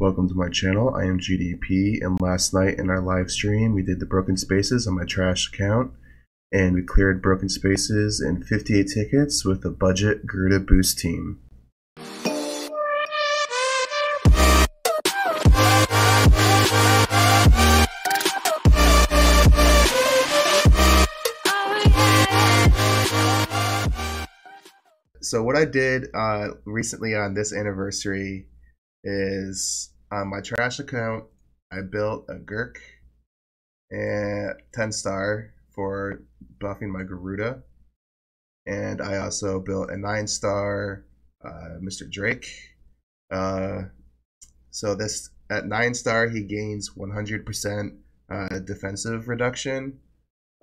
Welcome to my channel. I am GDP, and last night in our live stream, we did the broken spaces on my trash account, and we cleared broken spaces in 58 tickets with a budget Garuda boost team. So what I did uh, recently on this anniversary is on my trash account, I built a Gurk and 10 star for buffing my Garuda. And I also built a 9 star uh, Mr. Drake. Uh, so this at 9 star, he gains 100% uh, defensive reduction.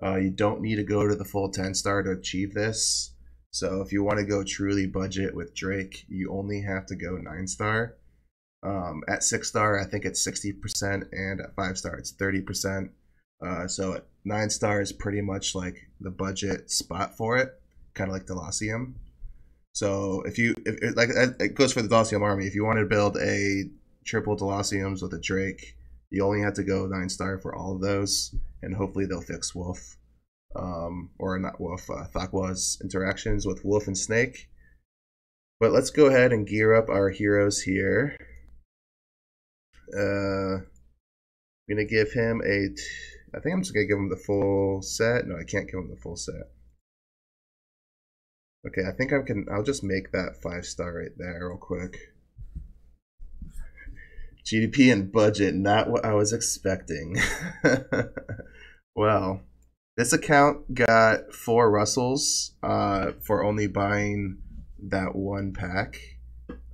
Uh, you don't need to go to the full 10 star to achieve this. So if you want to go truly budget with Drake, you only have to go 9 star. Um, at six star, I think it's 60%, and at five star, it's 30%. Uh, so at nine star is pretty much like the budget spot for it, kind of like Delacium. So if you, if it, like, it goes for the Delacium army. If you want to build a triple Delaciums with a Drake, you only have to go nine star for all of those, and hopefully they'll fix Wolf, um, or not Wolf, uh, Thakwa's interactions with Wolf and Snake. But let's go ahead and gear up our heroes here. Uh, I'm gonna give him a. T- I think I'm just gonna give him the full set. No, I can't give him the full set. Okay, I think I can. I'll just make that five star right there, real quick. GDP and budget, not what I was expecting. well, this account got four Russells uh, for only buying that one pack.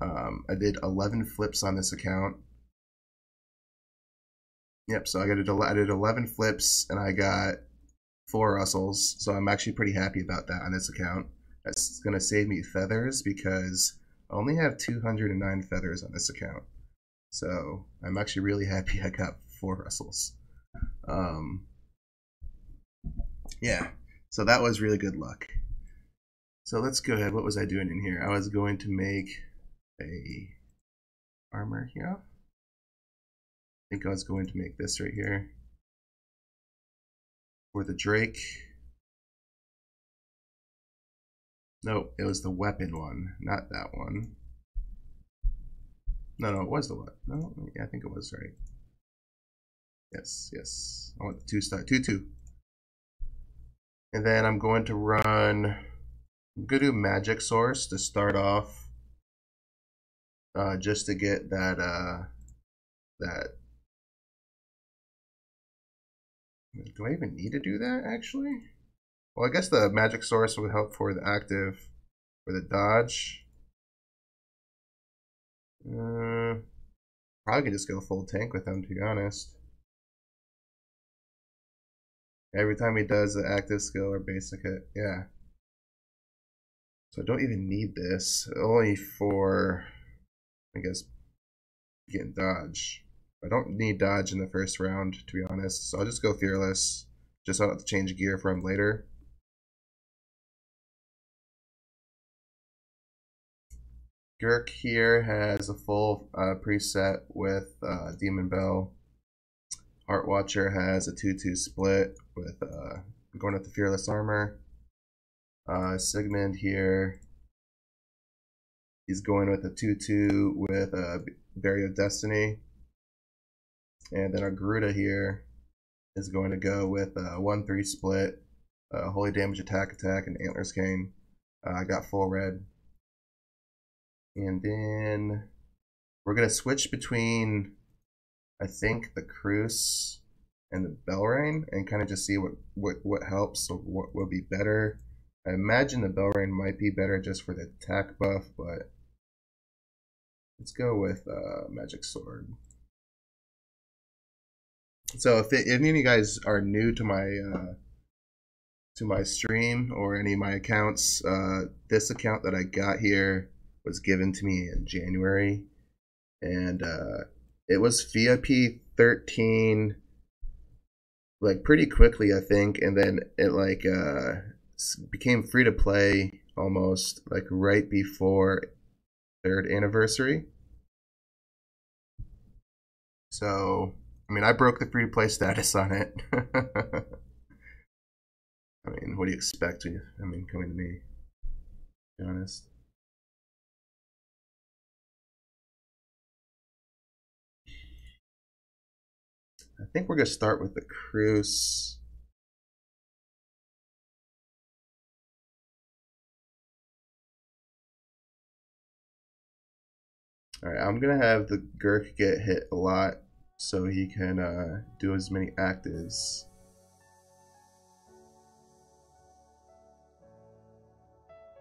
Um, I did 11 flips on this account. Yep, so I got a, I did 11 flips and I got four Russells. So I'm actually pretty happy about that on this account. That's going to save me feathers because I only have 209 feathers on this account. So I'm actually really happy I got four Russells. Um, yeah, so that was really good luck. So let's go ahead. What was I doing in here? I was going to make a armor here think I was going to make this right here for the Drake. No, it was the weapon one, not that one. No, no, it was the what? No, yeah, I think it was right. Yes, yes. I want the two star, two two. And then I'm going to run. I'm gonna do Magic Sword to start off, uh, just to get that uh, that Do I even need to do that, actually? Well, I guess the Magic Sword would help for the active, for the dodge. Uh, probably could just go full tank with him, to be honest. Every time he does the active skill or basic hit, yeah. So I don't even need this, only for, I guess, getting dodge. I don't need dodge in the first round, to be honest. So I'll just go fearless. Just so I don't have to change gear for him later. Gurk here has a full uh, preset with uh, Demon Bell. Heart Watcher has a 2-2 split with uh, going with the Fearless Armor. Uh, Sigmund here, he's going with a 2-2 with a uh, of Destiny. And then our Garuda here is going to go with a 1-3 split, uh, Holy Damage Attack Attack, and Antlers Cane. Uh, I got full red. And then we're going to switch between, I think, the Cruse and the Belrain and kind of just see what, what, what helps or what will be better. I imagine the Belrain might be better just for the attack buff, but let's go with uh, Magic Sword. So if, any of you guys are new to my uh, to my stream or any of my accounts, uh, this account that I got here was given to me in January, and uh, it was VIP 13 like pretty quickly I think, and then it like uh, became free to play almost like right before third anniversary. So, I mean, I broke the free to play status on it. I mean, what do you expect? I mean, coming to me, to be honest. I think we're going to start with the Cruz. Alright, I'm going to have the Gurk get hit a lot so he can uh, do as many actives.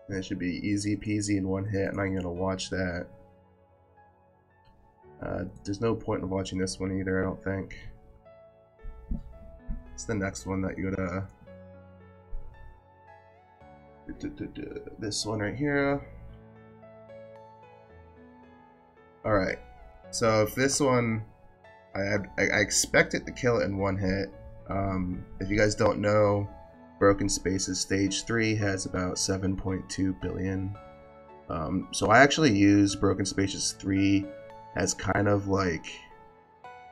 That should be easy peasy in one hit. I'm to watch that. Uh, there's no point in watching this one either, I don't think. It's the next one that you gotta... This one right here. Alright, so if this one... I, I, I expect it to kill it in one hit. Um, if you guys don't know, Broken Spaces Stage 3 has about 7.2 billion. Um, so I actually use Broken Spaces 3 as kind of like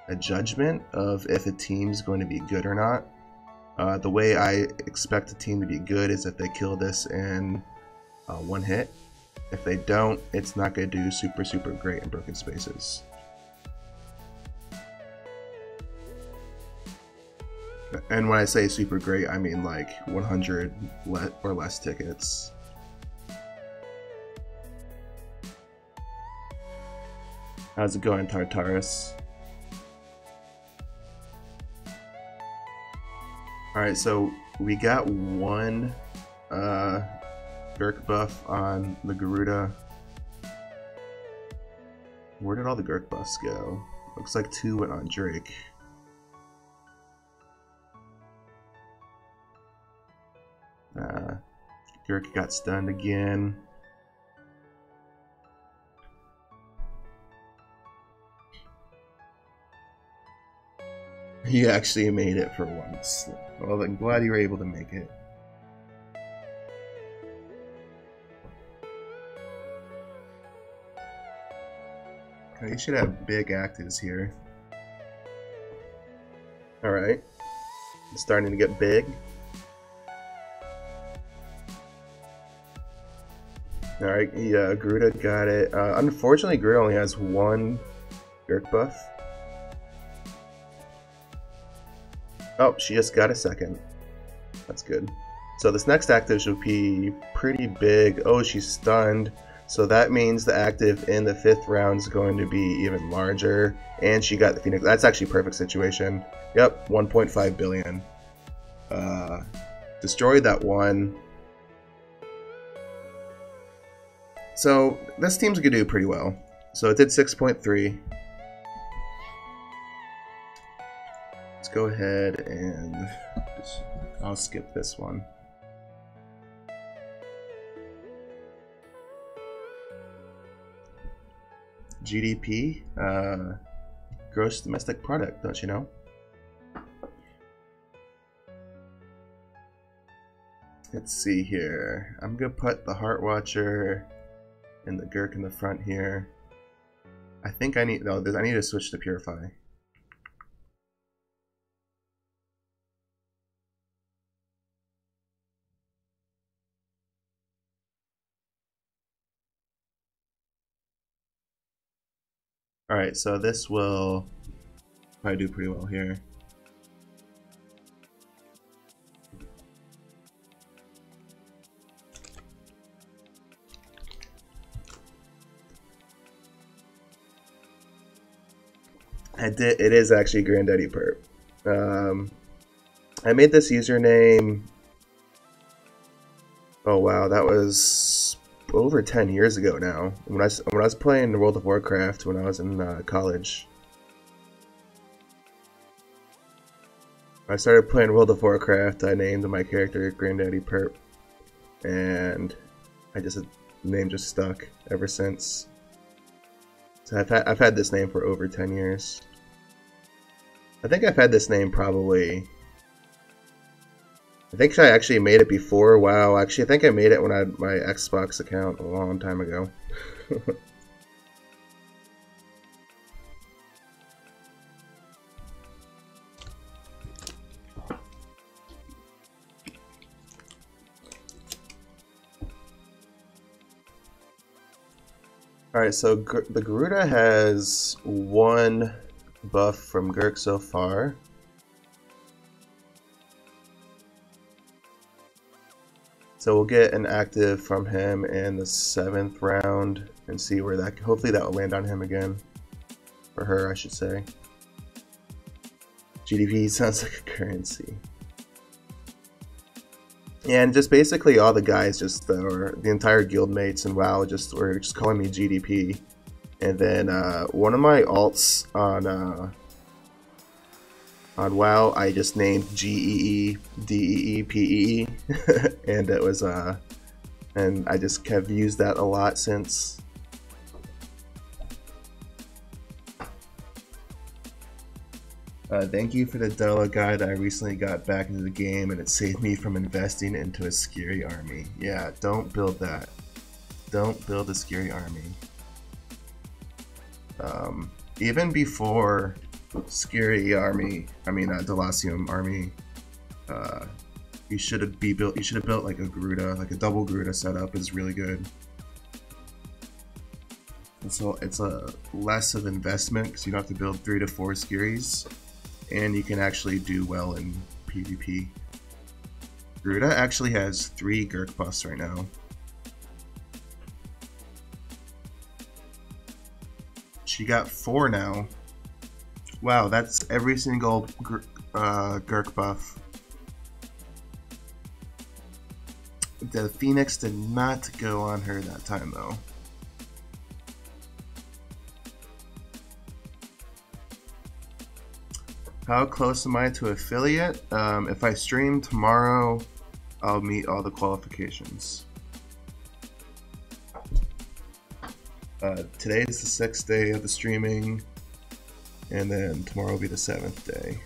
a judgment of if a team's going to be good or not. Uh, the way I expect a team to be good is if they kill this in uh, one hit. If they don't, it's not going to do super, super great in broken spaces. And when I say super great, I mean like 100 le or less tickets. How's it going, Tartarus? Alright, so we got one uh, Gurk buff on the Garuda. Where did all the Gurk buffs go? Looks like two went on Drake. Gurk got stunned again. You actually made it for once. Well, I'm glad you were able to make it. Oh, you should have big actives here. Alright. It's starting to get big. Alright, yeah, Garuda got it. Uh, unfortunately, Garuda only has one Gurk buff. Oh, she just got a second. That's good. So this next active should be pretty big. Oh, she's stunned. So that means the active in the fifth round is going to be even larger. And she got the Phoenix. That's actually perfect situation. Yep, 1.5 billion. Uh, destroyed that one. So this team's gonna do pretty well. So it did 6.3. Let's go ahead and just, I'll skip this one. GDP, uh, gross domestic product, don't you know? Let's see here. I'm gonna put the Heart Watcher and the Gurk in the front here. I think I need no. I need to switch to Purify. Alright, so this will probably do pretty well here. I did. It is actually Granddaddy Perp. Um, I made this username. Oh wow, that was over 10 years ago now when I, when I was playing World of Warcraft when I was in uh, college. I started playing World of Warcraft, I named my character Granddaddy Perp, and I just name just stuck ever since. So I've had, I've had this name for over 10 years. I think I've had this name probably I think I actually made it before. Wow, actually, I think I made it when I had my Xbox account a long time ago. Alright, so G- the Garuda has one buff from Gurk so far. So we'll get an active from him in the seventh round and see where that. Hopefully that will land on him again, or her, I should say. GDP sounds like a currency. And just basically all the guys, just or the entire guild mates and WoW, just were just calling me GDP. And then uh, one of my alts on uh, on WoW, I just named G E E D E E P E, and it was uh, and I just have used that a lot since. Uh, thank you for the Della guide. I recently got back into the game and it saved me from investing into a scary army. Yeah, don't build that. Don't build a scary army. Um, even before scary army, I mean uh, Delacium army, uh, you should have be built. You should have built like a Garuda, like a double Garuda setup is really good. So it's a less of investment because you don't have to build three to four Skiries and you can actually do well in PvP. Garuda actually has three Gurk buffs right now. She got four now. Wow, that's every single uh, Gurk buff. The Phoenix did not go on her that time though. How close am I to affiliate? Um, if I stream tomorrow, I'll meet all the qualifications. Uh, today is the sixth day of the streaming, and then tomorrow will be the seventh day.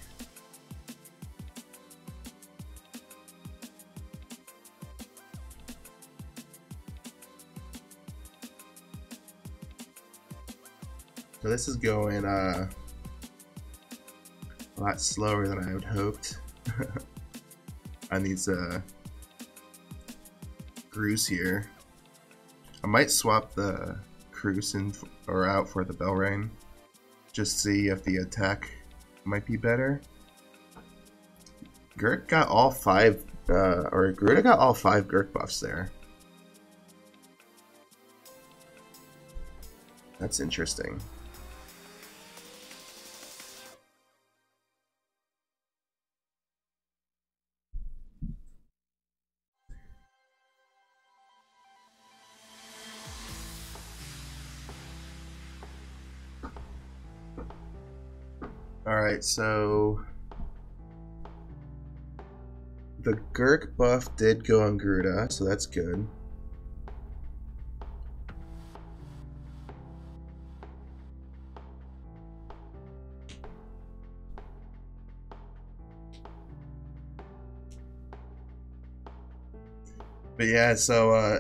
So this is going uh, a lot slower than I had hoped on these uh, here. I might swap the Cruz in or out for the Belrain, just see if the attack might be better. Gurk got all five, uh, or Garuda got all five Gurk buffs there. That's interesting. Alright, so the Gurk buff did go on Garuda, so that's good. But yeah, so uh,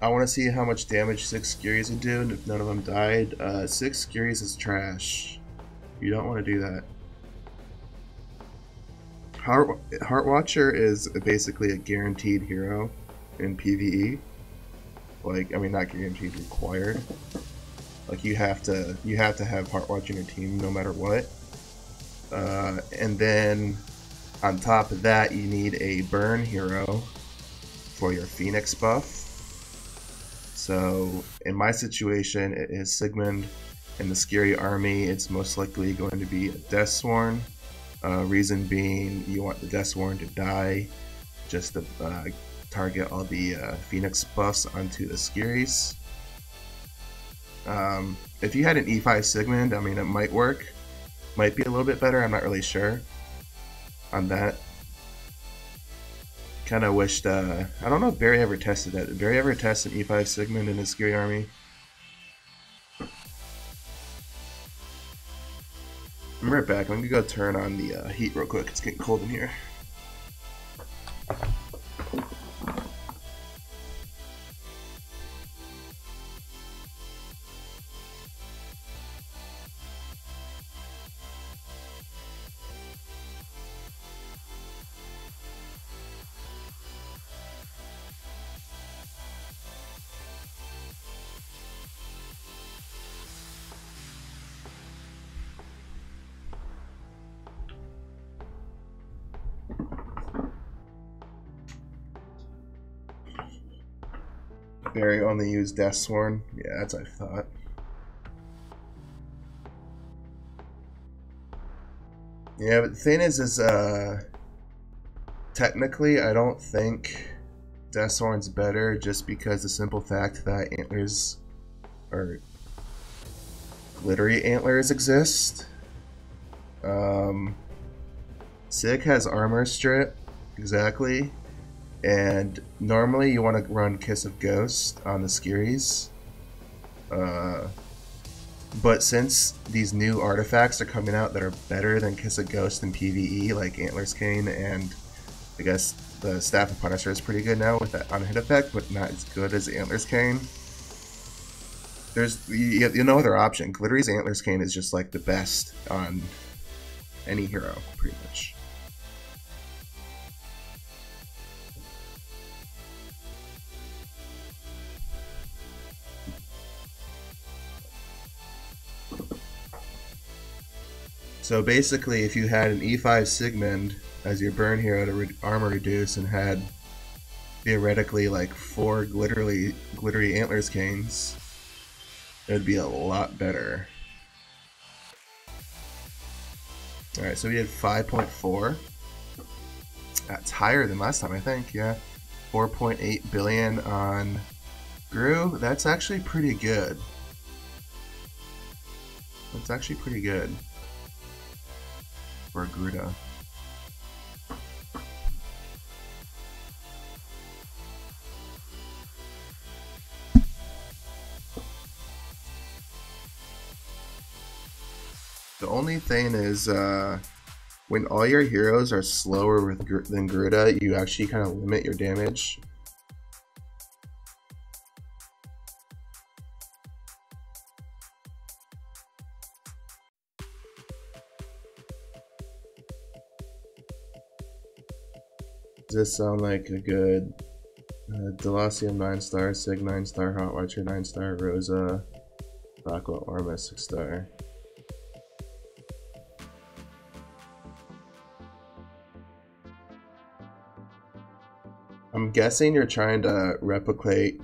I want to see how much damage six Skiries would do, and if none of them died. Uh, six Skiries is trash. You don't want to do that. Heart, Heartwatcher is basically a guaranteed hero in PvE. Like, I mean, not guaranteed, required. Like, you have to you have to have Heartwatch in your team no matter what. Uh, and then on top of that, you need a burn hero for your Phoenix buff. So in my situation, it is Sigmund in the Scary Army, it's most likely going to be a Deathsworn. Uh, reason being, you want the Deathsworn to die, just to uh, target all the uh, Phoenix buffs onto the. Um, if you had an E5 Sigmund, I mean, it might work. Might be a little bit better, I'm not really sure on that. Kind of wished, uh, I don't know if Barry ever tested that. Did Barry ever test an E5 Sigmund in his Scary Army? I'm right back. I'm gonna go turn on the uh, heat real quick. It's getting cold in here. Only used Deathsworn. Yeah, that's what I thought. Yeah, but the thing is, is uh, technically, I don't think Death Deathsworn's better just because the simple fact that antlers or glittery antlers exist. Um, Sig has armor strip, exactly. And normally you want to run Kiss of Ghost on the Skiries. Uh, but since these new artifacts are coming out that are better than Kiss of Ghost in PvE, like Antler's Cane and I guess the Staff of Punisher is pretty good now with that on hit effect, but not as good as Antler's Cane. There's you, you no other option. Glittery's Antler's Cane is just like the best on any hero, pretty much. So basically, if you had an E5 Sigmund as your burn hero to re armor reduce and had theoretically like four glittery glittery antlers canes, it would be a lot better. Alright, so we did 5.4. That's higher than last time, I think, yeah. 4.8 billion on Gru. That's actually pretty good. That's actually pretty good for Gruda. The only thing is, uh, when all your heroes are slower with, than Gruda, you actually kind of limit your damage. This sound like a good uh, Delacium 9 star, Sig 9 star, Heart Watcher 9 star, Rosa, Aqua Orma 6 star? I'm guessing you're trying to replicate.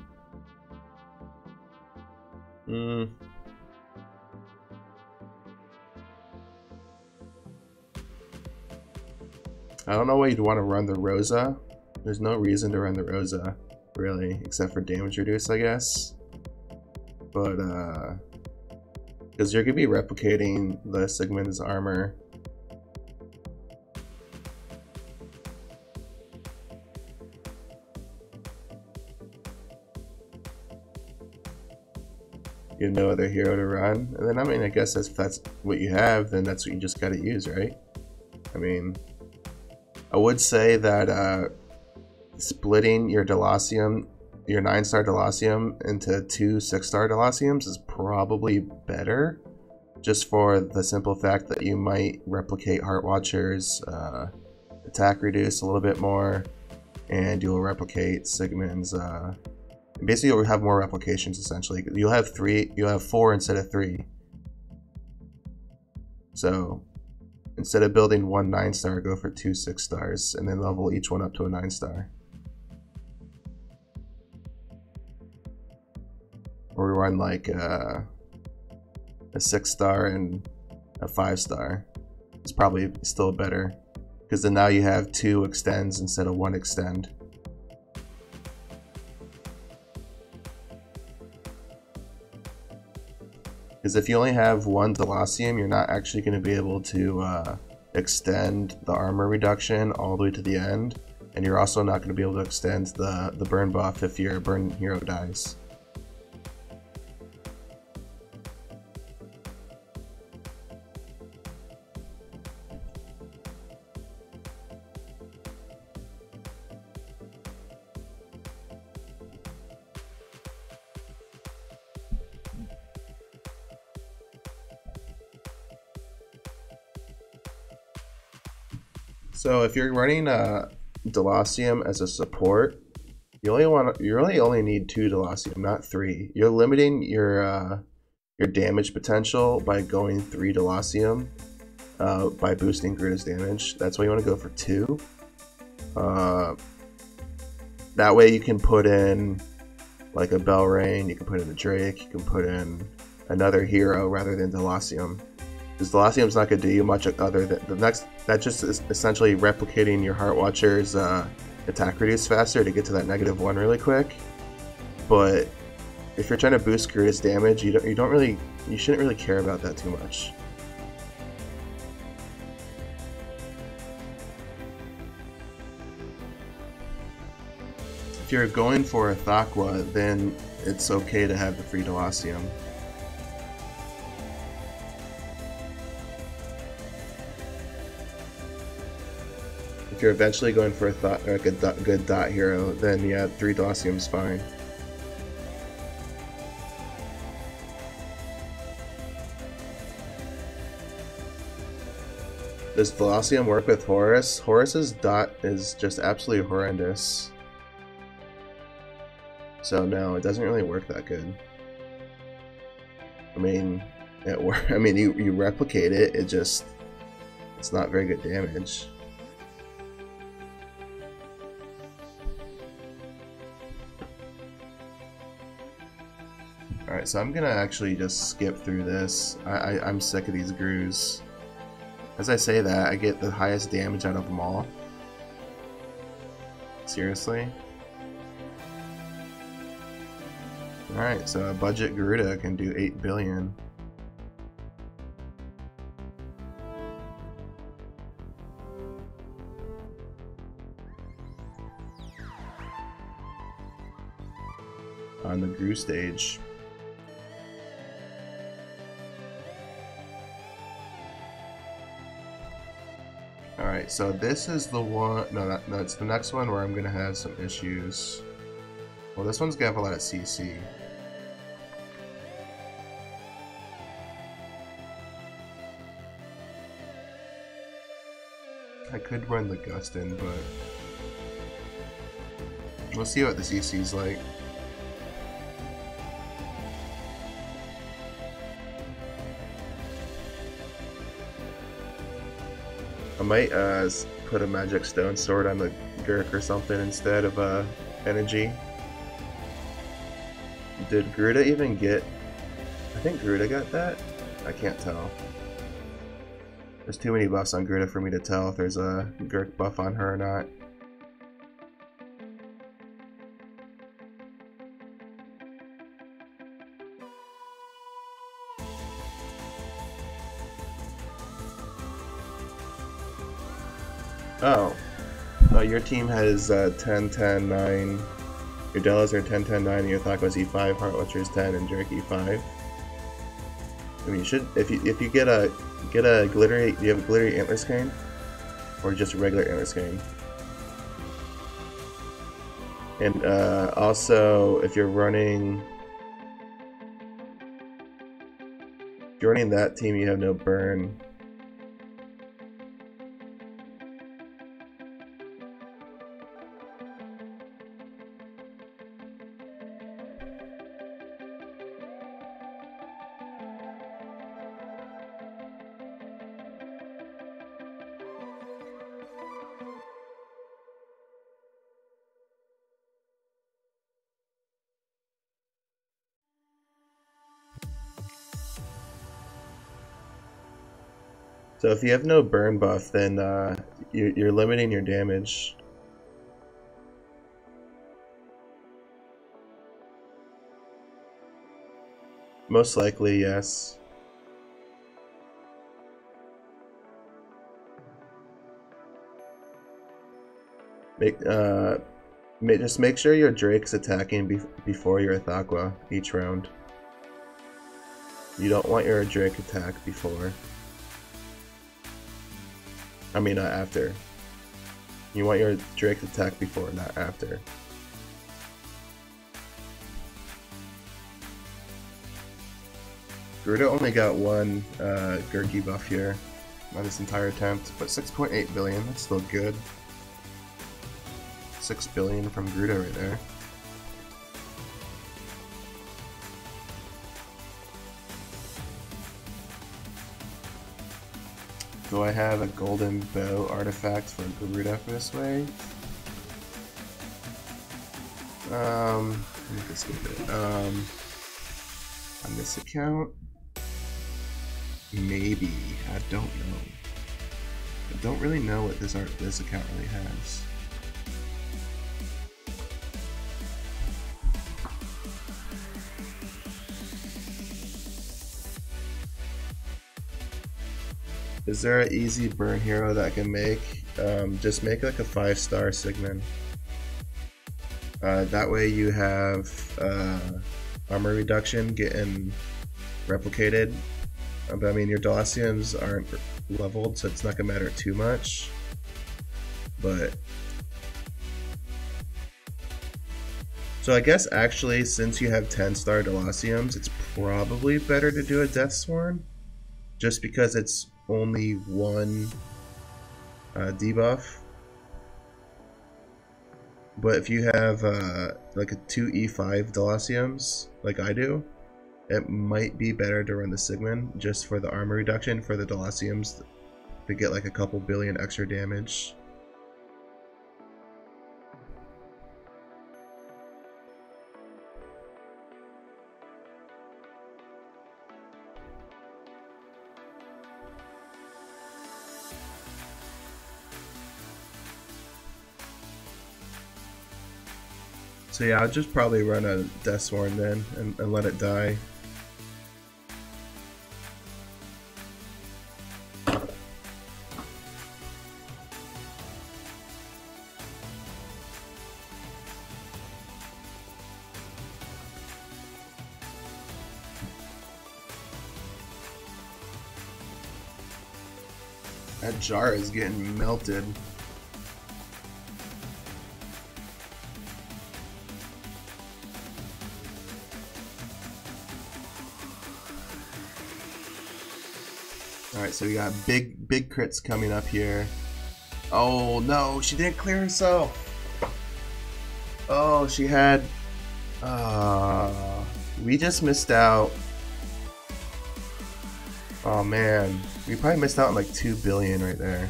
Hmm. I don't know why you'd want to run the Rosa. There's no reason to run the Rosa, really, except for damage reduce, I guess. But, uh... Because you're going to be replicating the Sigmund's armor. You have no other hero to run. And then, I mean, I guess if that's what you have, then that's what you just got to use, right? I mean, I would say that uh, splitting your Delacium, your 9-star Delacium into two 6-star Delaciums is probably better. Just for the simple fact that you might replicate Heart Watcher's uh, attack reduce a little bit more. And you'll replicate Sigmund's... Uh, basically, you'll have more replications, essentially. You'll have three... You'll have four instead of three. So, Instead of building one 9 star, go for two 6 stars and then level each one up to a 9 star. Or we run like uh, a 6 star and a 5 star. It's probably still better because then now you have two extends instead of one extend. Because if you only have one Delacium, you're not actually going to be able to uh, extend the armor reduction all the way to the end. And you're also not going to be able to extend the, the burn buff if your burn hero dies. So if you're running uh, Delacium as a support, you only want you really only need two Delacium, not three. You're limiting your uh, your damage potential by going three Delacium uh, by boosting Gruda's damage. That's why you want to go for two. Uh, that way you can put in like a Bell Rain, you can put in a Drake, you can put in another hero rather than Delacium. Because Delacium's not going to do you much other than the next. That just is essentially replicating your Heart Watcher's uh, attack reduce faster to get to that negative one really quick. But if you're trying to boost Garuda's damage, you don't you don't really you shouldn't really care about that too much. If you're going for a Thakwa, then it's okay to have the free Delacium. If you're eventually going for a thought, like a good dot hero, then yeah, three Delacium's fine. Does Delacium work with Horus? Horus's dot is just absolutely horrendous. So no, it doesn't really work that good. I mean, it I mean, you you replicate it, it just it's not very good damage. Alright, so I'm gonna actually just skip through this. I, I, I'm sick of these Grus. As I say that, I get the highest damage out of them all. Seriously? Alright, so a budget Garuda can do 8 billion. On the Gru stage. Alright, so this is the one, no, that, no, it's the next one where I'm gonna have some issues. Well, this one's gonna have a lot of CC. I could run the Gustin, but we'll see what the CC's like. Might uh, put a magic stone sword on the Gurk or something instead of uh, energy. Did Garuda even get... I think Garuda got that? I can't tell. There's too many buffs on Garuda for me to tell if there's a Gurk buff on her or not. Your team has uh, 10, 10, 9. Your Delas are 10, 10, 9, and your Thaqua's E5, Heart Watcher is 10, and Jerk E5. I mean, you should if you if you get a get a glittery. Do you have a glittery antlers cane, or just a regular antlers cane? And uh, also, if you're running, if you're running that team, you have no burn. If you have no burn buff, then uh, you're, you're limiting your damage. Most likely, yes. Make uh, just make sure your Drake's attacking be before your Thaqua each round. You don't want your Drake attack before. I mean, not after. You want your Drake attack before, not after. Garuda only got one uh, Gurky buff here on this entire attempt, but 6.8 billion, that's still good. 6 billion from Garuda right there. Do I have a golden bow artifact for Garuda this way? Um, Let me just get it. Um, on this account, maybe. I don't know. I don't really know what this art this account really has. Is there an easy burn hero that can make? Um, just make like a five star Sigmund. Uh, that way you have uh, armor reduction getting replicated. Uh, but I mean, your Delaciums aren't leveled, so it's not gonna matter too much. But so I guess actually, since you have 10 star Delaciums, it's probably better to do a Death Deathsworn, just because it's only one uh, debuff. But if you have uh, like a 2e5 Delaciums, like I do, it might be better to run the Sigmund just for the armor reduction for the Delaciums to get like a couple billion extra damage. So yeah, I'll just probably run a Death Deathsworn then and, and let it die. That jar is getting melted. So we got big, big crits coming up here. Oh no, she didn't clear herself. Oh, she had... Uh, we just missed out. Oh man, we probably missed out on like 2 billion right there.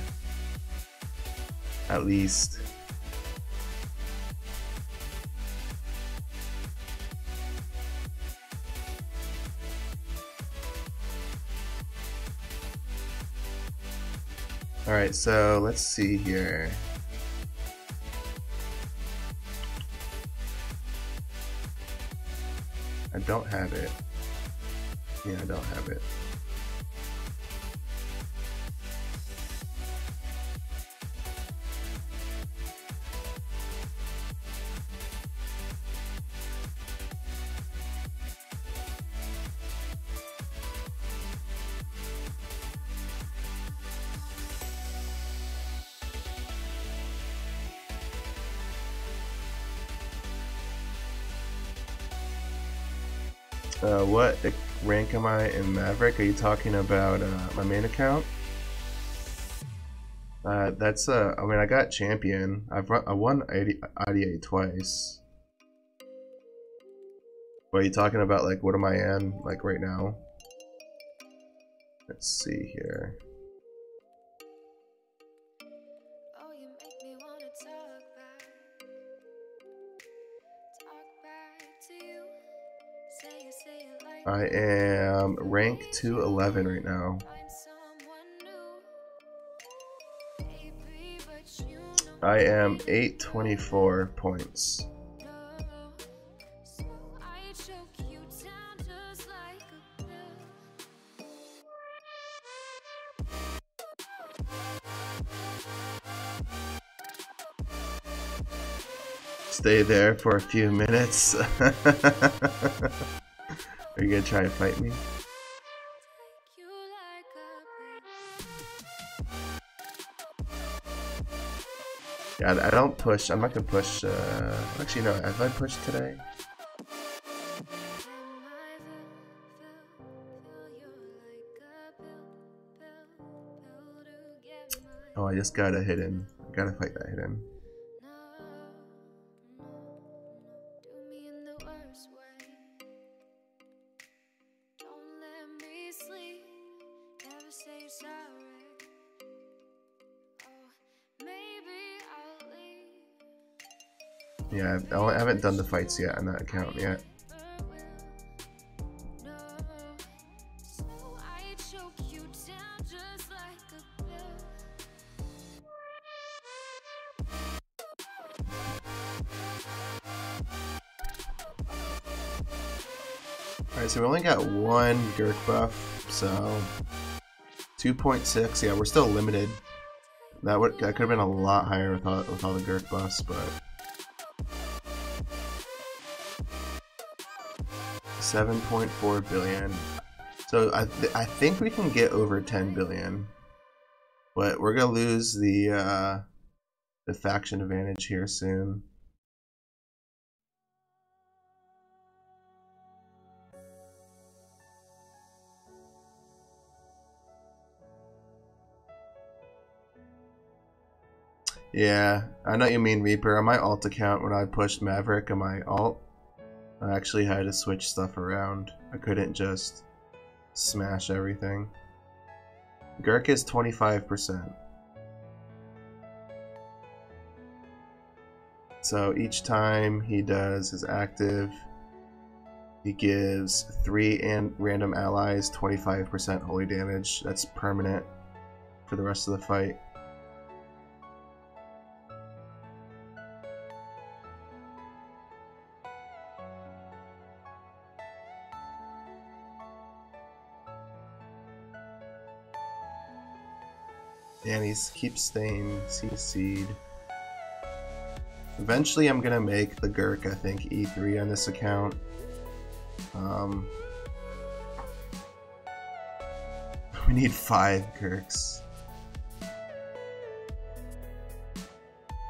At least. Alright, so let's see here. I don't have it. Yeah, I don't have it. Uh, what rank am I in Maverick? Are you talking about uh, my main account? Uh, that's uh, I mean, I got champion. I've run, I won IDA twice. What are you talking about? Like, what am I in like right now? Let's see here. I am rank 211 right now. I am 824 points. Stay there for a few minutes. Are you gonna try to fight me? Yeah, I don't push. I'm not gonna push. Uh, actually, no. Have I pushed today? Oh, I just got a hidden. I gotta fight that hidden. Yeah, I haven't done the fights yet on that account yet. Alright, so we only got one Gurk buff, so 2.6. Yeah, we're still limited. That would that could have been a lot higher with all, with all the Gurk buffs, but 7.4 billion. So I th I think we can get over 10 billion, but we're gonna lose the uh, the faction advantage here soon. Yeah, I know you mean Reaper. On my alt account, when I pushed Maverick on my alt, I actually had to switch stuff around. I couldn't just smash everything. Gurk is 25%. So each time he does his active, he gives three and random allies 25% holy damage. That's permanent for the rest of the fight. And he keeps staying CC'd. Eventually I'm gonna make the Gurk, I think, E3 on this account. Um, we need five Gurks.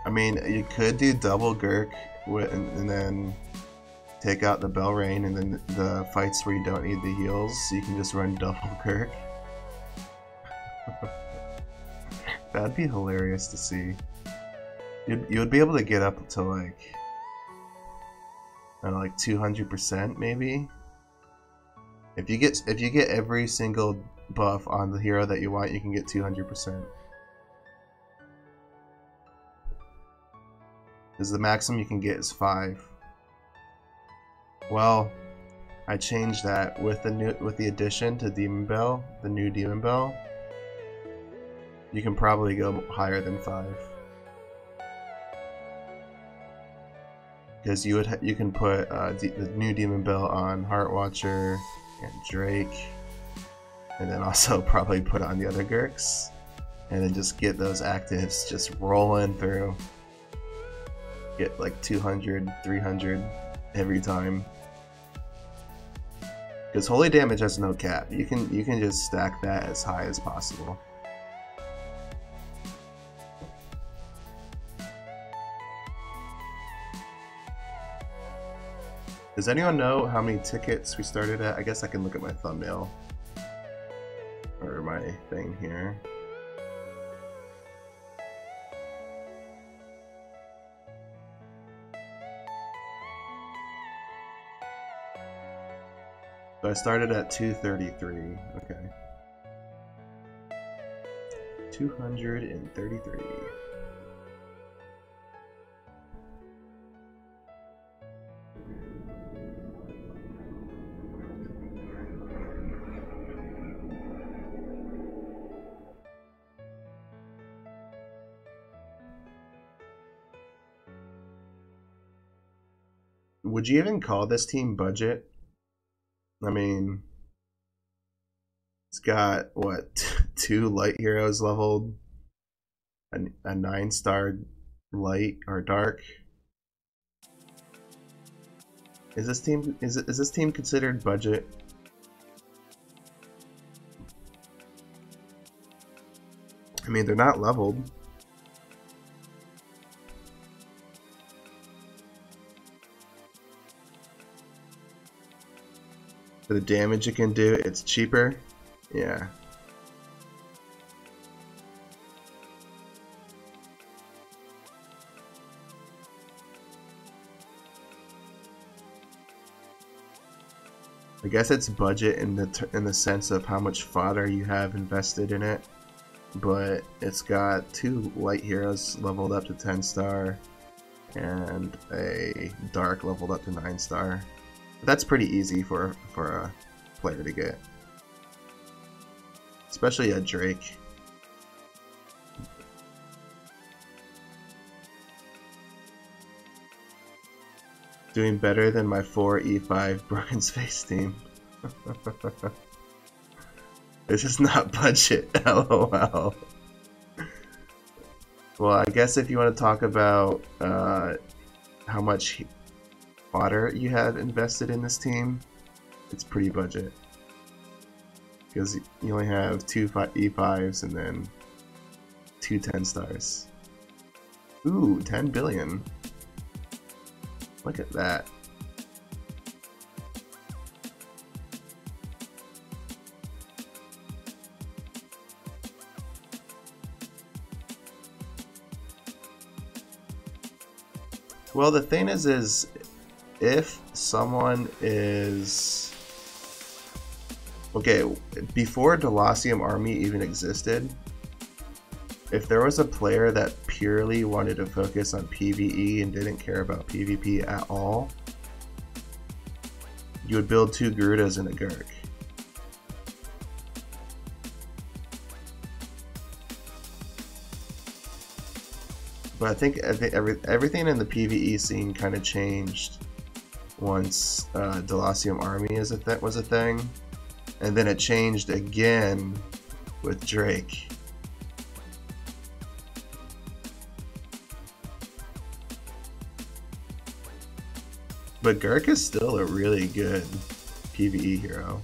I mean, you could do double Gurk and, and then take out the Belrain and then the fights where you don't need the heals, so you can just run double Gurk. That'd be hilarious to see. You'd, you would be able to get up to like, I don't know, like 200% maybe? If you get if you get every single buff on the hero that you want, you can get 200%. Because the maximum you can get is 5. Well, I changed that with the new with the addition to Demon Bell, the new Demon Bell. You can probably go higher than five. Because you would you can put uh, the new Demon Bell on Heartwatcher and Drake, and then also probably put on the other Gurks, and then just get those actives just rolling through. Get like 200, 300 every time. Because holy damage has no cap. You can you can just stack that as high as possible. Does anyone know how many tickets we started at? I guess I can look at my thumbnail. Or my thing here. So I started at 233. Okay. 233. Would you even call this team budget? I mean, it's got what two light heroes leveled, a, a nine star light or dark. Is this team is is this team considered budget? I mean, they're not leveled. The damage it can do, it's cheaper. Yeah. I guess it's budget in the in the sense of how much fodder you have invested in it, but it's got two light heroes leveled up to 10 star, and a dark leveled up to nine star. That's pretty easy for for a player to get, especially a Drake. Doing better than my 4 E5 Broken Space team. this is not budget, lol. Well, I guess if you want to talk about uh, how much fodder you have invested in this team, it's pretty budget. Because you only have two E5s and then two 10 stars. Ooh, 10 billion. Look at that. Well, the thing is, is if someone is okay before Delacium Army even existed, if there was a player that purely wanted to focus on PVE and didn't care about PvP at all, you would build two Garudas and a Gurk. But I think, I think every, everything in the PVE scene kind of changed once uh, Delacium Army is a th- was a thing, and then it changed again with Drake. But Gurk is still a really good PvE hero.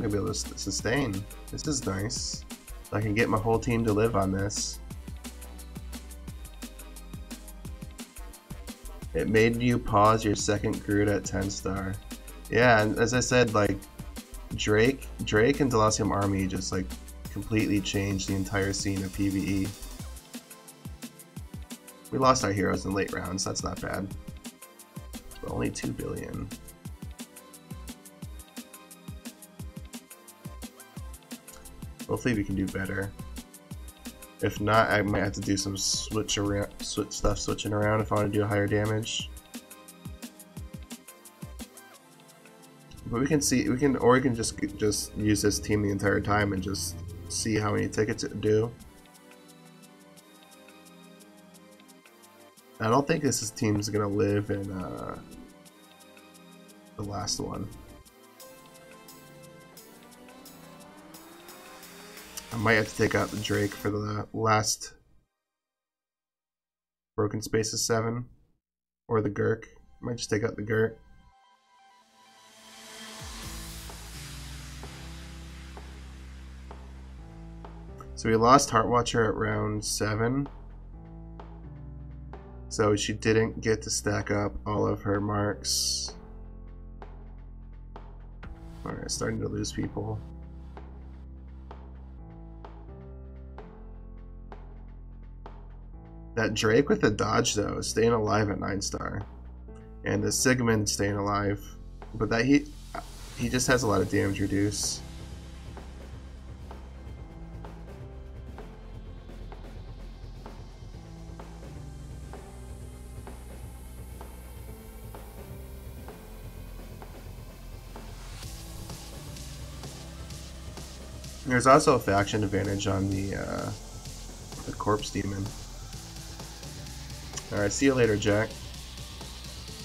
Gonna be able to sustain. This is nice. I can get my whole team to live on this. It made you pause your second Garuda at 10 star. Yeah, and as I said, like Drake, Drake and Delacium Army just like completely changed the entire scene of PvE. We lost our heroes in late rounds, that's not bad. But only 2 billion. Hopefully we can do better. If not, I might have to do some switch around, switch stuff switching around if I want to do higher damage. But we can see, we can, or we can just just use this team the entire time and just see how many tickets it do. I don't think this team's gonna live in uh, the last one. I might have to take out the Drake for the last Broken Spaces 7. Or the Gurk. Might just take out the Gurk. So we lost Heartwatcher at round 7. So she didn't get to stack up all of her marks. Alright, starting to lose people. That Drake with the dodge though staying alive at nine star, and the Sigmund staying alive, but that he he just has a lot of damage reduce. There's also a faction advantage on the uh, the corpse demon. Alright, see you later, Jack.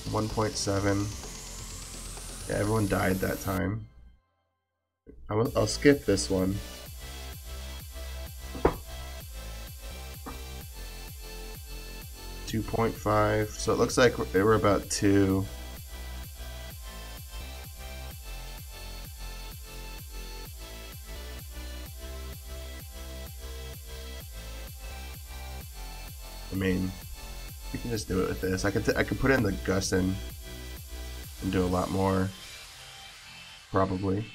1.7. Yeah, everyone died that time. I'll, I'll skip this one. Two point five. So it looks like they were about two. I mean, we can just do it with this. I could I could put in the Gustin and do a lot more, probably.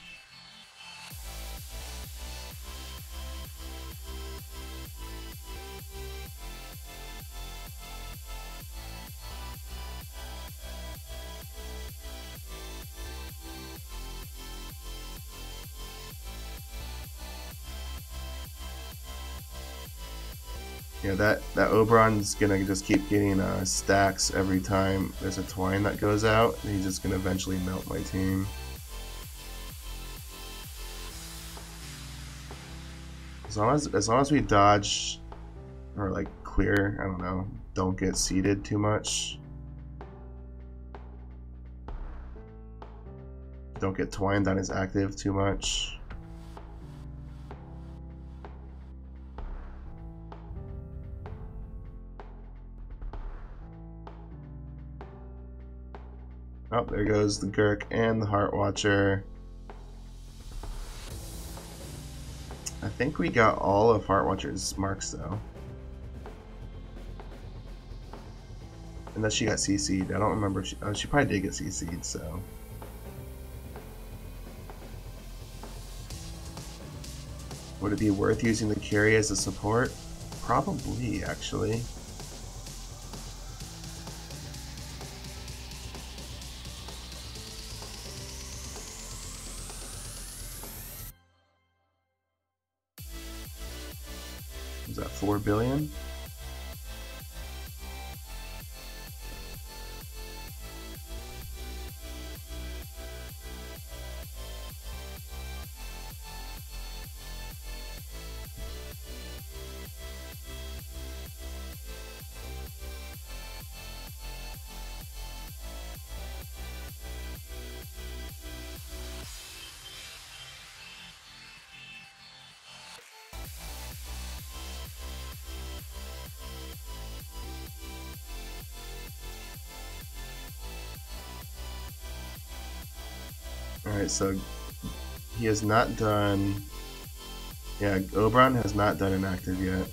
Oberon's gonna just keep getting uh, stacks every time there's a twine that goes out. he's just gonna eventually melt my team. As long as, as long as we dodge or like clear, I don't know, don't get seeded too much. Don't get twined on his active too much. There goes the Gurk and the Heart Watcher. I think we got all of Heart Watcher's marks though. Unless she got CC'd. I don't remember. She, oh, she probably did get CC'd, so. Would it be worth using the carry as a support? Probably, actually. Billion? Alright, so he has not done... Yeah, Oberon has not done an active yet.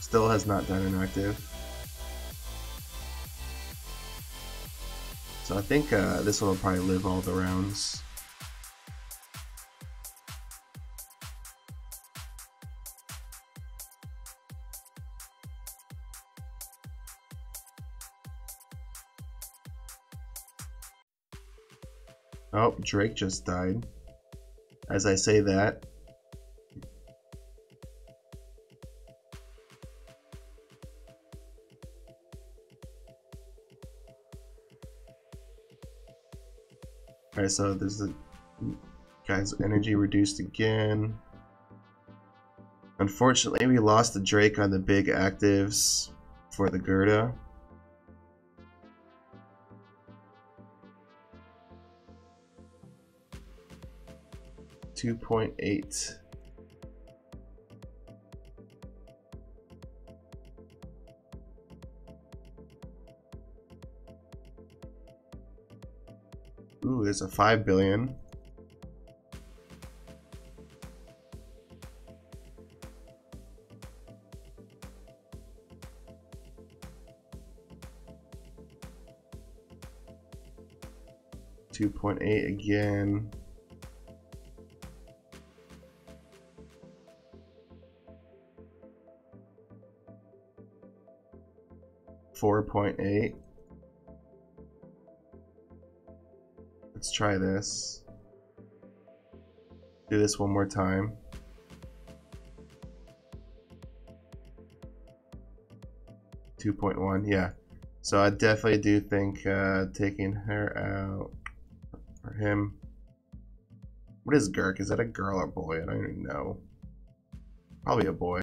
Still has not done an active. So I think uh, this one will probably live all the rounds. Drake just died. As I say that. Alright, so there's the uh, guy's energy reduced again. Unfortunately, we lost the Drake on the big actives for the Garuda. 2.8. Ooh, there's a 5 billion. Two point eight again. 4.8. Let's try this. Do this one more time. Two point one, yeah. So I definitely do think uh, taking her out or him. What is Gurk? Is that a girl or boy? I don't even know. Probably a boy.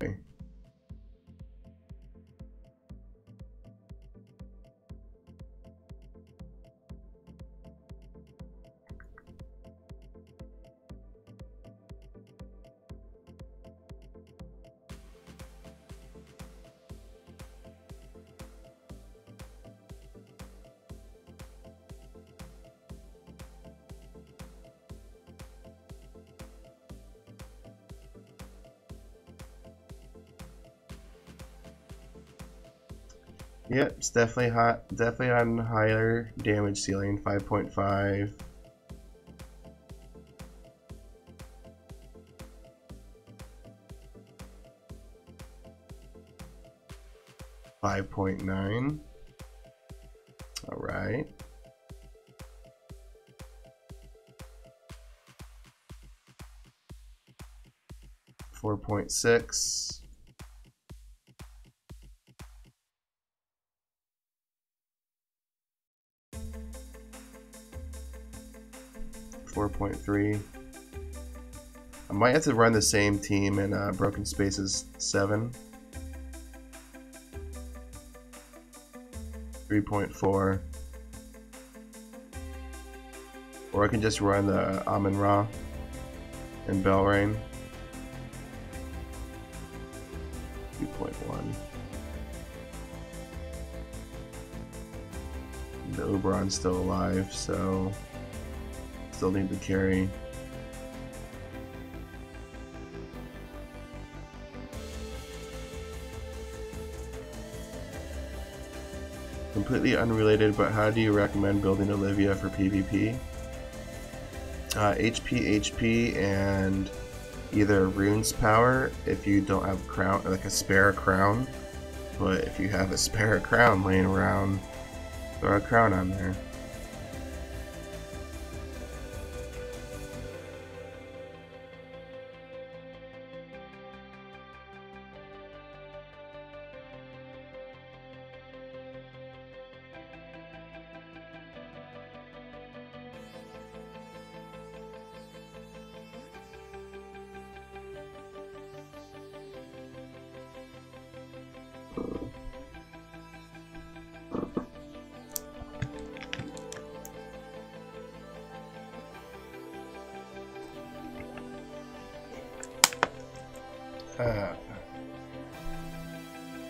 Yep, it's definitely hot. Definitely on higher damage ceiling, 5.5. Five point nine. All right. Four point six. Three. I might have to run the same team in uh, Broken Spaces seven. Three point four. Or I can just run the Amon Ra and Belrain. 2.1. The Oberon's still alive, so still need to carry. Completely unrelated, but how do you recommend building Olivia for PvP? uh, HP, HP, and either Rune's Power if you don't have crown, like a spare crown. But if you have a spare crown laying around, throw a crown on there.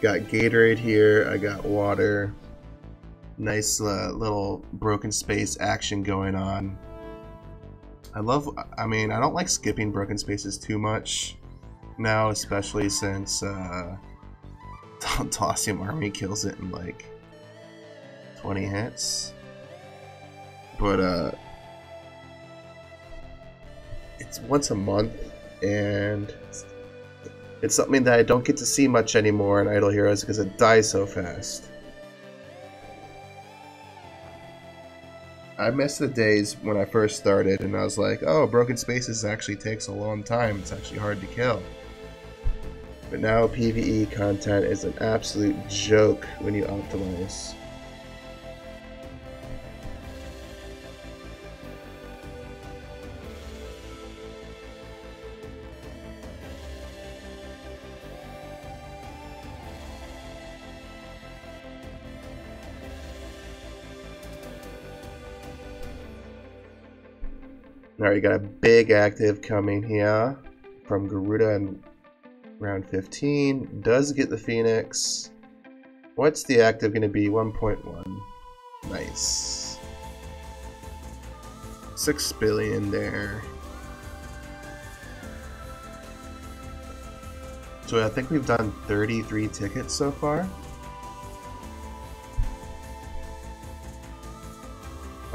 Got Gatorade here. I got water. Nice uh, little broken space action going on. I love. I mean, I don't like skipping broken spaces too much now, especially since uh, Delacium Army kills it in like 20 hits. But uh, it's once a month, and it's something that I don't get to see much anymore in Idle Heroes because it dies so fast. I miss the days when I first started and I was like, oh, Broken Spaces actually takes a long time. It's actually hard to kill. But now PvE content is an absolute joke when you optimize. You got a big active coming here from Garuda in round 15. Does get the Phoenix. What's the active going to be? 1.1. Nice. 6 billion there. So I think we've done 33 tickets so far.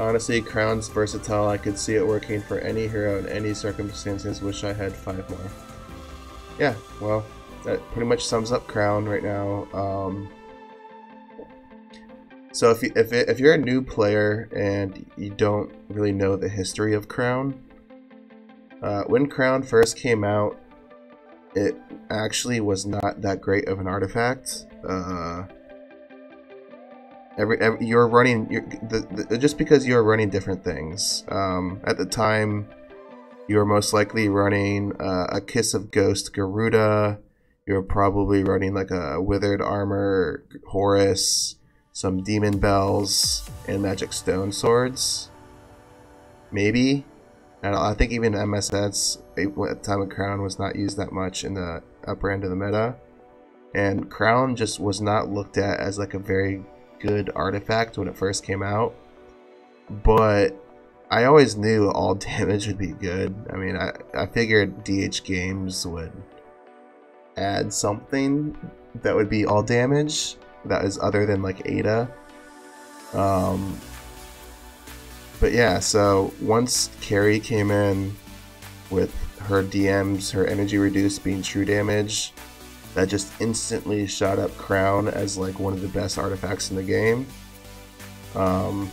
Honestly, Crown's versatile. I could see it working for any hero in any circumstances. Wish I had five more. Yeah, well, that pretty much sums up Crown right now. Um, so if you, if if you're a new player and you don't really know the history of Crown, uh, when Crown first came out, it actually was not that great of an artifact. Uh, Every, every you're running you're, the, the, just because you're running different things. Um, at the time, you were most likely running uh, a Kiss of Ghost Garuda. You're probably running like a Withered Armor Horus, some Demon Bells, and Magic Stone Swords. Maybe. And I think even MSS at the time of Crown was not used that much in the upper end of the meta. And Crown just was not looked at as like a very good artifact when it first came out, but I always knew all damage would be good. I mean, I, I figured DH Games would add something that would be all damage that is other than like Ada. Um, but yeah, so once Carrie came in with her DMs, her energy reduced being true damage, that just instantly shot up Crown as like one of the best artifacts in the game. Um,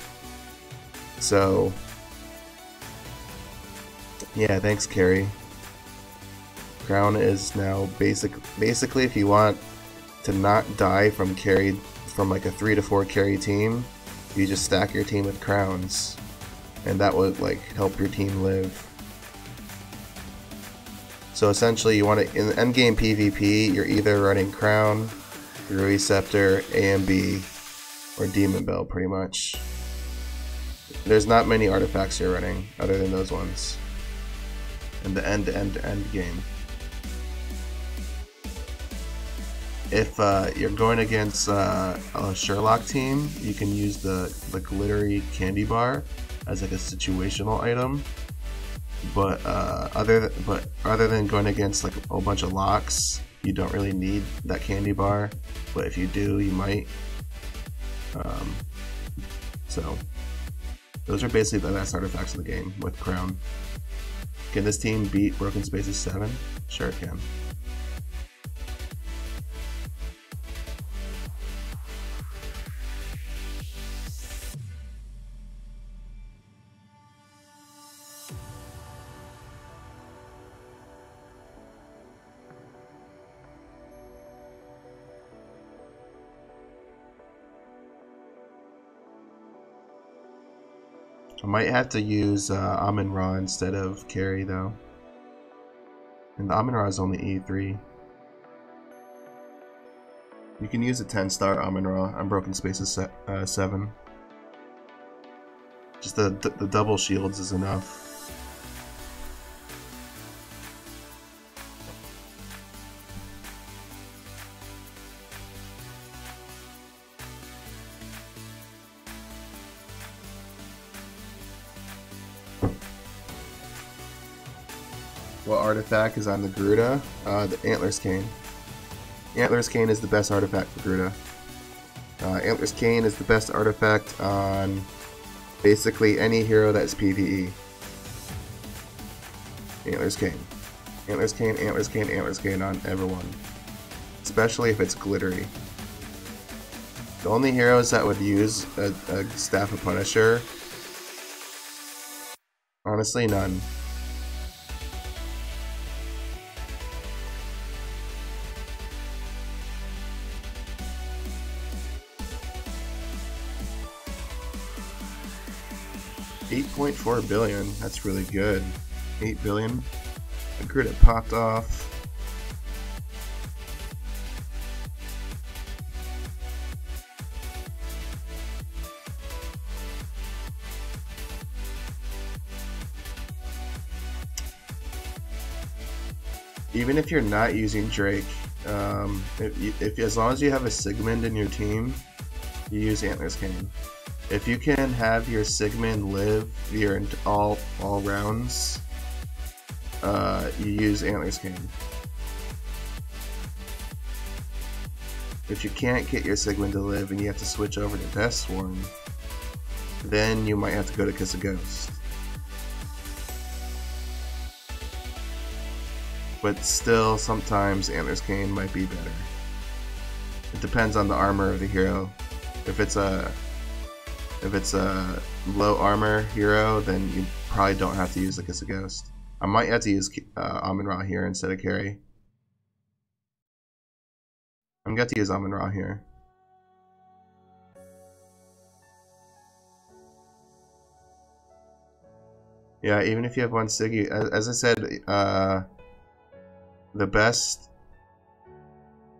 so yeah, thanks, Carrie. Crown is now basic. Basically, if you want to not die from carry from like a three to four carry team, you just stack your team with crowns, and that would like help your team live. So essentially, you want to in endgame PvP, you're either running Crown, Ruyi Scepter, AMB, or Demon Bell, pretty much. There's not many artifacts you're running other than those ones. In the end end end game. If uh, you're going against uh, a Sherlock team, you can use the, the glittery candy bar as like a situational item. But uh, other th but other than going against like a bunch of locks, you don't really need that candy bar. But if you do, you might. Um, so those are basically the best artifacts in the game with Crown. Can this team beat Broken Spaces 7? Sure it can. I might have to use uh, Amun Ra instead of Carrie though. And Amun Ra is only E3. You can use a 10 star Amun Ra on Broken Spaces se uh, 7. Just the, the, the double shields is enough. Artifact is on the Garuda? Uh, the Antlers Cane. Antlers Cane is the best artifact for Garuda. Uh, Antlers Cane is the best artifact on basically any hero that's PvE. Antlers Cane. Antlers Cane, Antlers Cane, Antlers Cane on everyone. Especially if it's glittery. The only heroes that would use a, a Staff of Punisher, honestly, none. Eight point four billion. That's really good. Eight billion. The grid it popped off. even if you're not using Drake, um, if, if, as long as you have a Sigmund in your team, you use Antlers Cane. If you can have your Sigmund live your all all rounds, uh, you use Antlers Cane. If you can't get your Sigmund to live and you have to switch over to Death Swarm, then you might have to go to Kiss a Ghost. but still sometimes Antlers Cane might be better. It depends on the armor of the hero. If it's a if it's a low armor hero, then you probably don't have to use a Ghost. I might have to use uh, Amun Ra here instead of Carrie. I'm going to use Amun Ra here. Yeah, even if you have one Siggy, as, as I said, uh, the best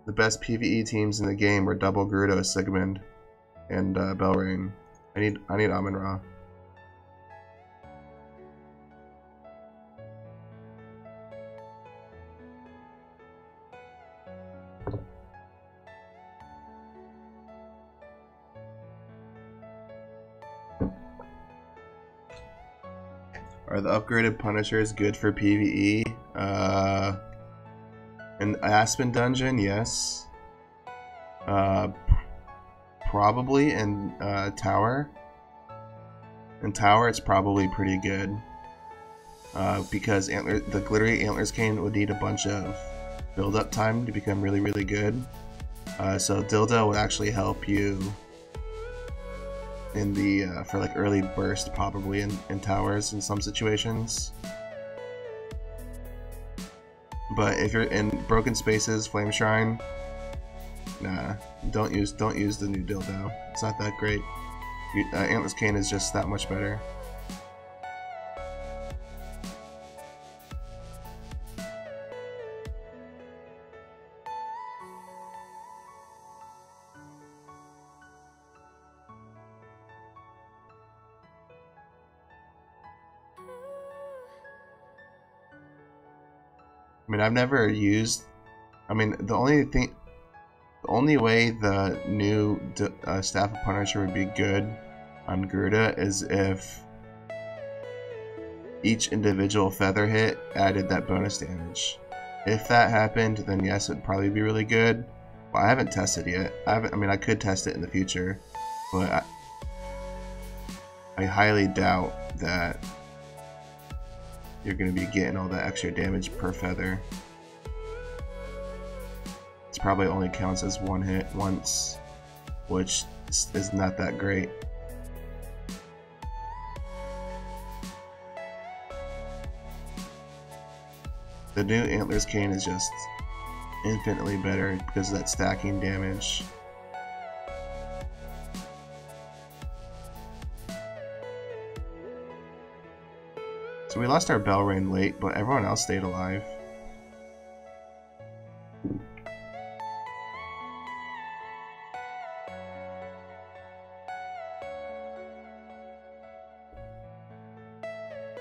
the best PvE teams in the game were Double Garuda, Sigmund, and uh, Belrain. I need I need Amun Ra. Are the upgraded Punishers good for PvE? Uh, an Aspen dungeon, yes. Uh, probably in uh, Tower. In Tower, it's probably pretty good. Uh, because antler, the glittery antlers cane would need a bunch of build-up time to become really, really good. Uh, so dildo would actually help you in the uh, for like early burst, probably in, in towers in some situations. but if you're in Broken Spaces, Flame Shrine, nah, don't use don't use the new dildo. It's not that great. Uh, Antler's Cane is just that much better. I mean, I've never used. I mean, the only thing, the only way the new uh, Staff of Punisher would be good on Garuda is if each individual feather hit added that bonus damage. If that happened, then yes, it'd probably be really good. But I haven't tested yet. I. I mean, I could test it in the future, but I, I highly doubt that you're going to be getting all that extra damage per feather. Probably only counts as one hit once, which is not that great. The new Antler's Cane is just infinitely better because of that stacking damage. So we lost our Belrain late, but everyone else stayed alive.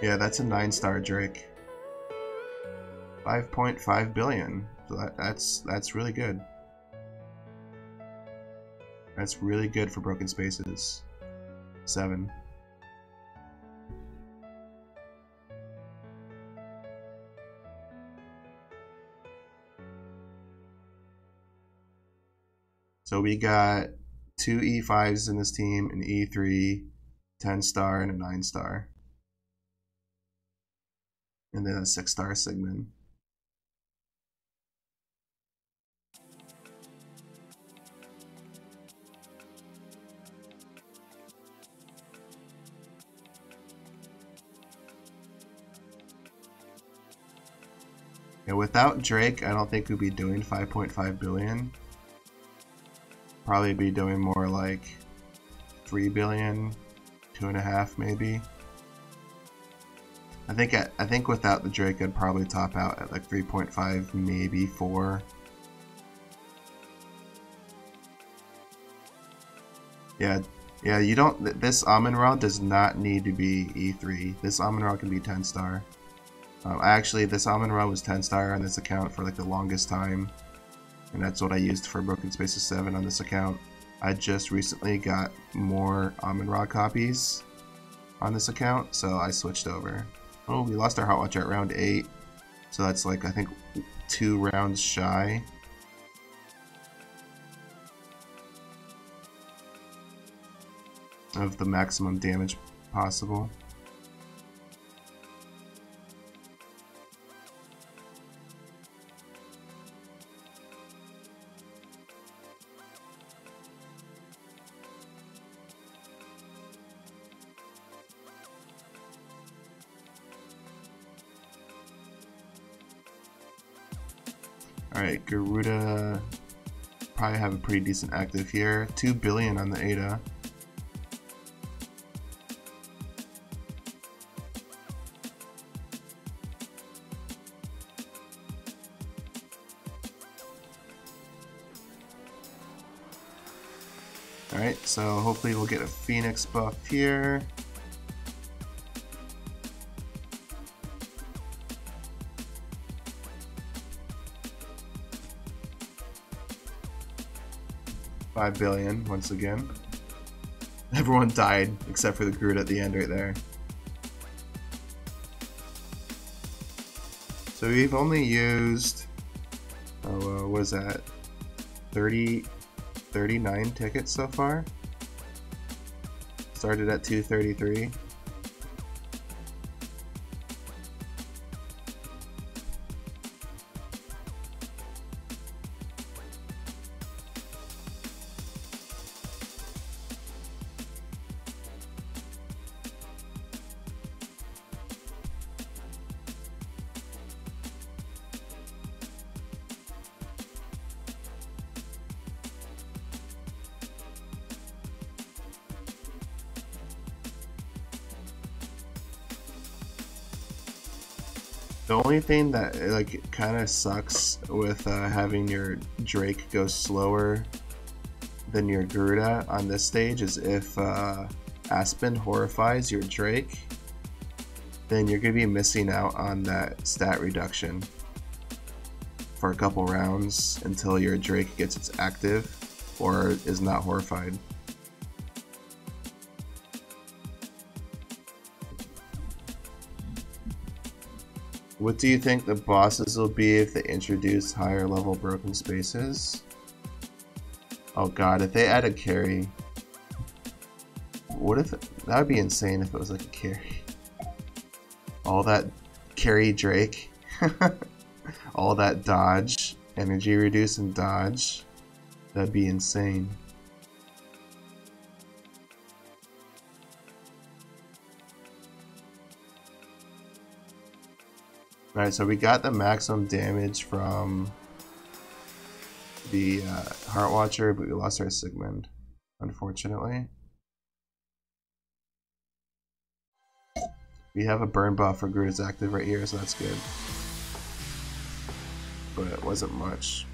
Yeah, that's a 9-star Drake. 5.5 billion. So that, that's that's really good. That's really good for Broken Spaces. 7. So we got two E5s in this team, an E3, 10 star, and a 9 star. And then a 6 star Sigmund. Yeah, without Drake, I don't think we'd be doing 5.5 billion probably be doing more like 3 billion, two and a half maybe. I think I, I think without the Drake I'd probably top out at like 3.5, maybe 4. Yeah, yeah, you don't, this Amon-Ra does not need to be E3. This Amon-Ra can be 10 star. Um, actually, this Amon-Ra was 10 star on this account for like the longest time and that's what I used for Broken Spaces 7 on this account. I just recently got more Amon-Ra copies on this account, so I switched over. Oh, we lost our Heart Watch at round 8, so that's like, I think, two rounds shy. of the maximum damage possible. Alright, Garuda probably have a pretty decent active here. 2 billion on the Ada. Alright, so hopefully we'll get a Phoenix buff here. 5 billion once again. Everyone died except for the Groot at the end right there. So we've only used, oh, uh, what is that? 30, 39 tickets so far. Started at 233. Only thing that like kind of sucks with uh, having your Drake go slower than your Garuda on this stage is if uh, Aspen horrifies your Drake, then you're gonna be missing out on that stat reduction for a couple rounds until your Drake gets its active or is not horrified. What do you think the bosses will be if they introduce higher level broken spaces? Oh god, if they add a Carrie. What if that would be insane if it was like a Carrie. All that Carrie Drake. All that dodge, energy reduce and dodge. That'd be insane. Alright, so we got the maximum damage from the uh, Heart Watcher, but we lost our Sigmund, unfortunately. We have a burn buff for Garuda's active right here, so that's good. But it wasn't much.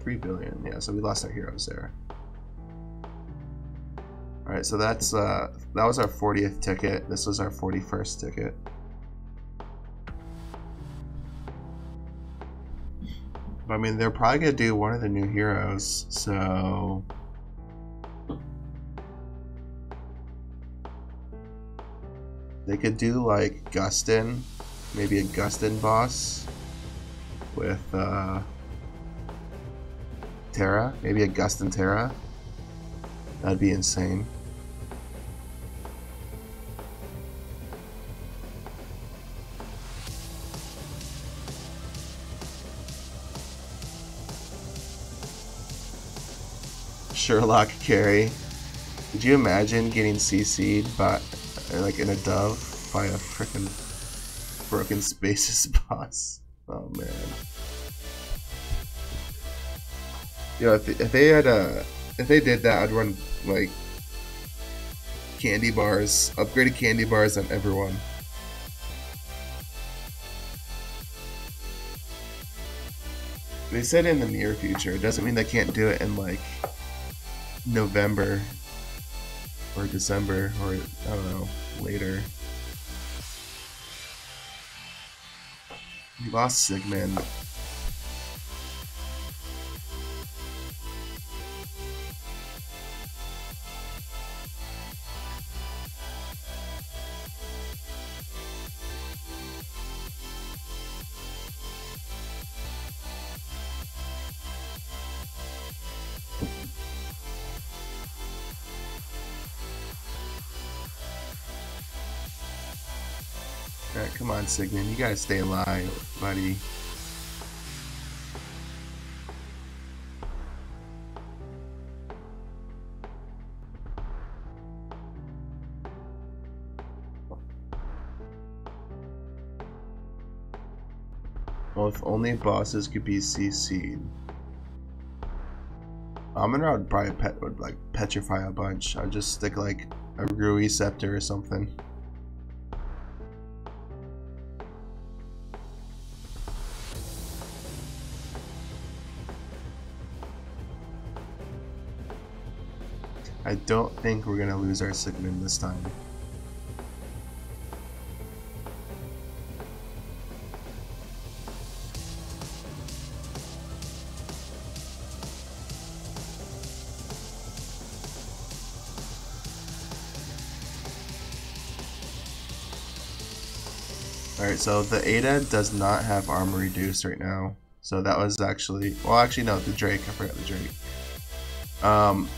3 billion, yeah, so we lost our heroes there. Alright, so that's uh that was our 40th ticket. This was our 41st ticket. I mean, they're probably gonna do one of the new heroes, so. They could do like Gustin, maybe a Gustin boss with uh, Terra, maybe a Gustin Terra. That'd be insane. Sherlock Carrie. Could you imagine getting CC'd by, like, in a dove by a freaking broken spaces boss? Oh man. Yo, if, if they had a, if they did that, I'd run like candy bars, upgraded candy bars on everyone. They said in the near future. It doesn't mean they can't do it in like November or December or I don't know later. We lost Sigmund. Come on, Sigmund. You gotta stay alive, buddy. Well, if only bosses could be CC'd. Amon would probably pet would like petrify a bunch. I'd just stick like a Ruyi Scepter or something. I don't think we're gonna lose our Sigmund this time. Alright, so the Ada does not have armor reduced right now. So that was actually, well actually no, the Drake, I forgot the Drake. Um,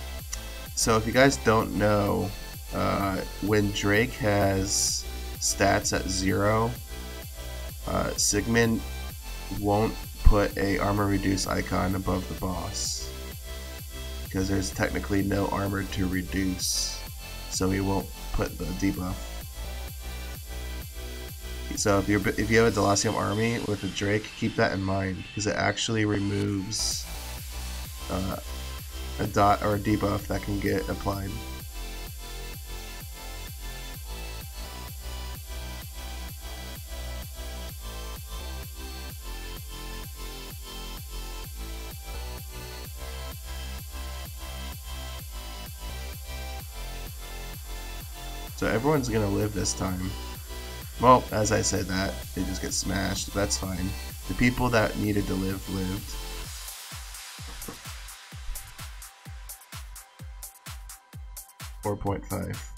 so if you guys don't know, uh, when Drake has stats at zero, uh, Sigmund won't put a armor reduce icon above the boss because there's technically no armor to reduce, so he won't put the debuff. So if you if you have a Delacium army with a Drake, keep that in mind because it actually removes uh, a dot or a debuff that can get applied. So everyone's gonna live this time. Well, as I said that, they just get smashed, that's fine. The people that needed to live, lived. Four point five.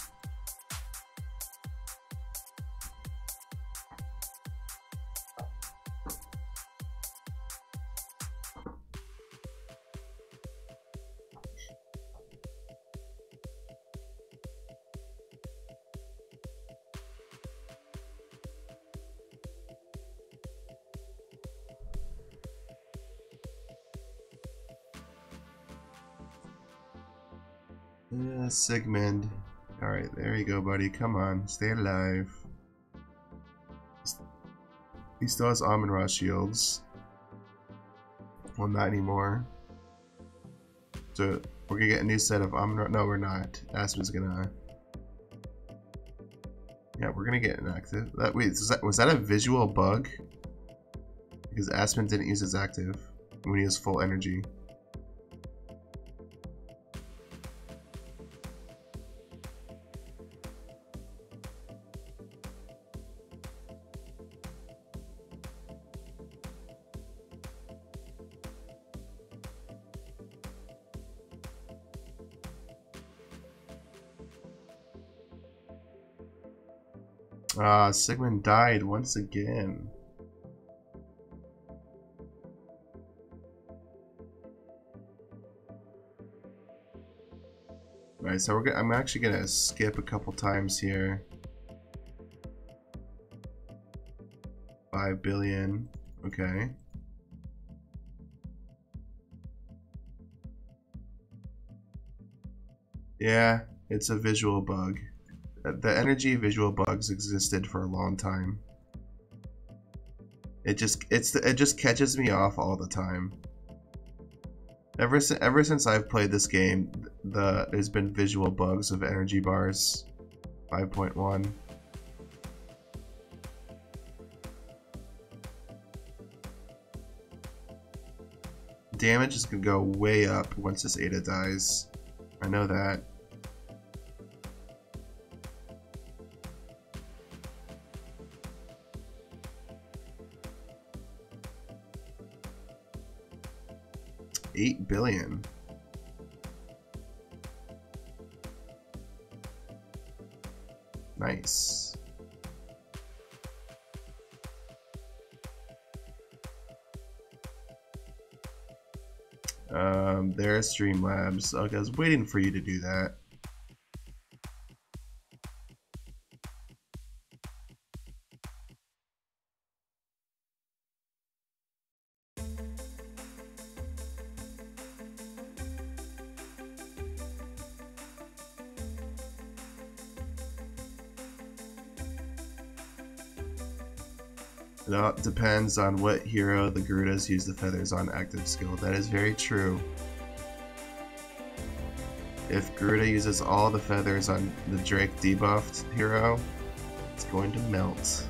Sigmund. Alright, there you go, buddy. Come on, stay alive. He still has Amon-Ra shields. Well, not anymore. So, we're gonna get a new set of Amon-Ra. No, we're not. Aspen's gonna. Yeah, we're gonna get an active. That wait, was that, was that a visual bug? Because Aspen didn't use his active when he has full energy. Ah, Sigmund died once again. Alright, so we're I'm actually gonna skip a couple times here. Five billion, okay. Yeah, it's a visual bug the energy visual bugs existed for a long time. It just it's it just catches me off all the time. Ever since ever since I've played this game, the there's been visual bugs of energy bars. 5.1. Damage is gonna go way up once this Ada dies. I know that. 8 billion. Nice. Um, there's Streamlabs. Okay, I was waiting for you to do that. Depends on what hero the Garudas use the feathers on active skill. That is very true. If Garuda uses all the feathers on the Drake debuffed hero, it's going to melt.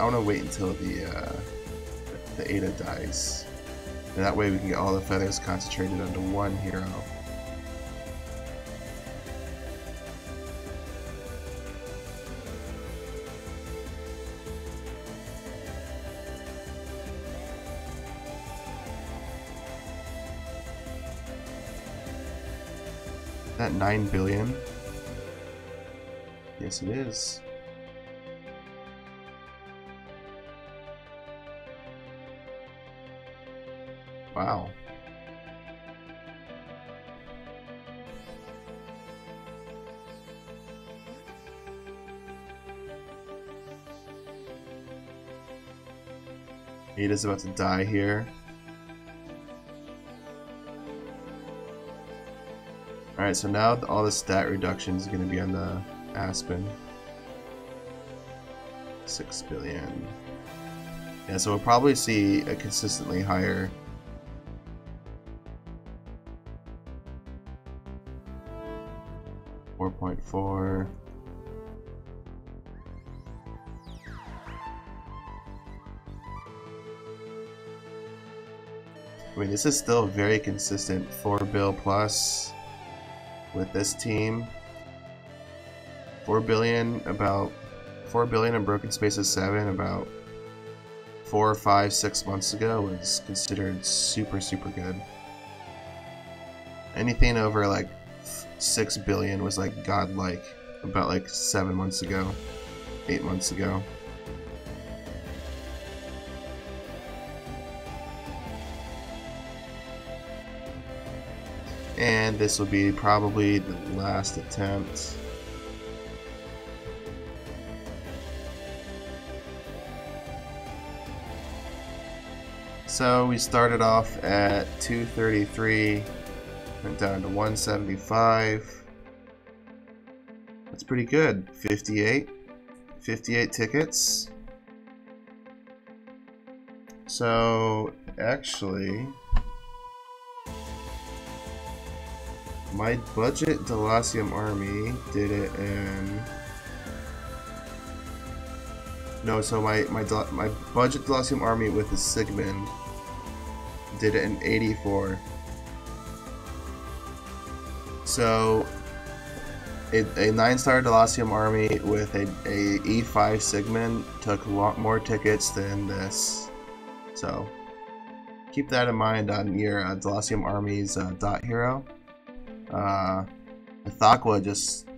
I want to wait until the uh, the Ada dies. And that way we can get all the feathers concentrated onto one hero. That 9 billion? Yes it is. Ada's about to die here. Alright, so now all the stat reduction is going to be on the Aspen. 6 billion. Yeah, so we'll probably see a consistently higher 4.4. mean, this is still very consistent. 4 bill plus with this team. 4 billion, about 4 billion in Broken Spaces 7, about four, five, six months ago was considered super, super good. Anything over like 6 billion was like godlike about like 7 months ago, 8 months ago. And this will be probably the last attempt. So we started off at 233, went down to 175. That's pretty good. 58. 58 tickets. So, actually, my budget Delacium army did it in... No, so my, my, my budget Delacium army with the Sigmund did it in 84. So a, a 9-star Delacium army with a, a E5 Sigmund took a lot more tickets than this. So keep that in mind on your uh, Delacium army's uh, dot hero. Uh, Thakwa just,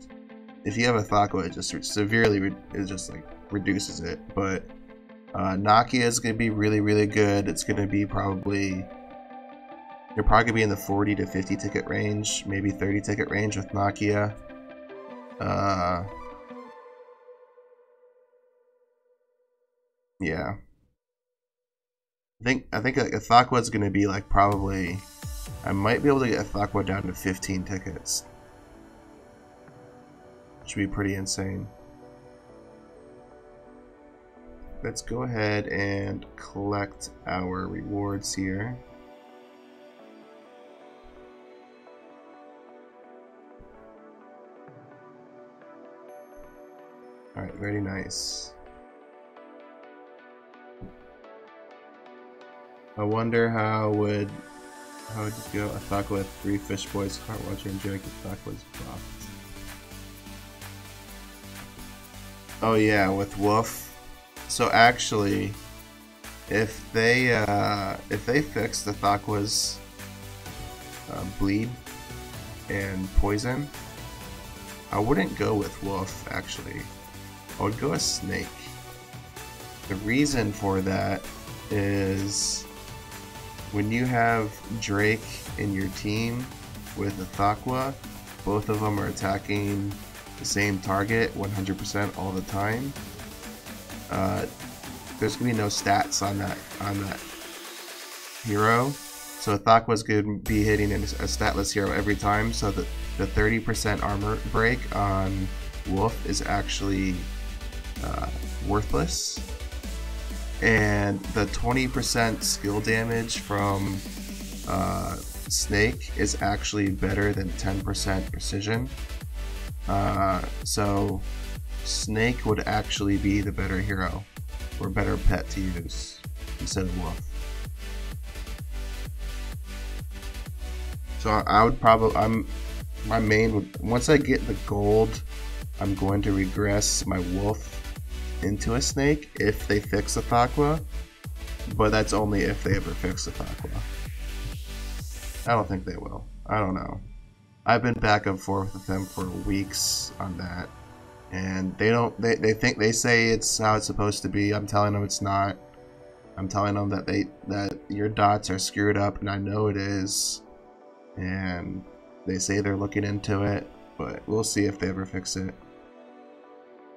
if you have a Thakwa, it just severely, it just like reduces it. But uh, Nakia is going to be really, really good. It's going to be probably, you're probably going to be in the 40 to 50 ticket range, maybe 30 ticket range with Nakia. Uh, yeah. I think I think like is going to be like probably I might be able to get a Thakwa down to 15 tickets. Which would be pretty insane. Let's go ahead and collect our rewards here. Alright, very nice. I wonder how would how would you go attack with three fish boys, Heart Watcher, and Jericho attack was profits. Oh yeah, with Wolf. So actually, if they uh, if they fix the Thakwa's uh, bleed and poison, I wouldn't go with Wolf actually. I would go a snake. The reason for that is when you have Drake in your team with a Thakwa, both of them are attacking the same target 100% all the time. Uh, there's gonna be no stats on that on that hero, so Thakwa's gonna be hitting a statless hero every time. So the the 30% armor break on Wolf is actually uh, worthless. And the 20% skill damage from uh, Snake is actually better than 10% precision. Uh, so Snake would actually be the better hero or better pet to use instead of Wolf. So I would probably I'm my main would once I get the gold, I'm going to regress my wolf into a snake if they fix the Thakwa, but that's only if they ever fix the Thakwa. I don't think they will. I don't know. I've been back and forth with them for weeks on that, and they don't. They, they think they say it's how it's supposed to be. I'm telling them it's not. I'm telling them that they that your dots are screwed up, and I know it is. And they say they're looking into it, but we'll see if they ever fix it.